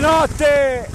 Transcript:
notte!